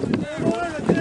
¡Vamos!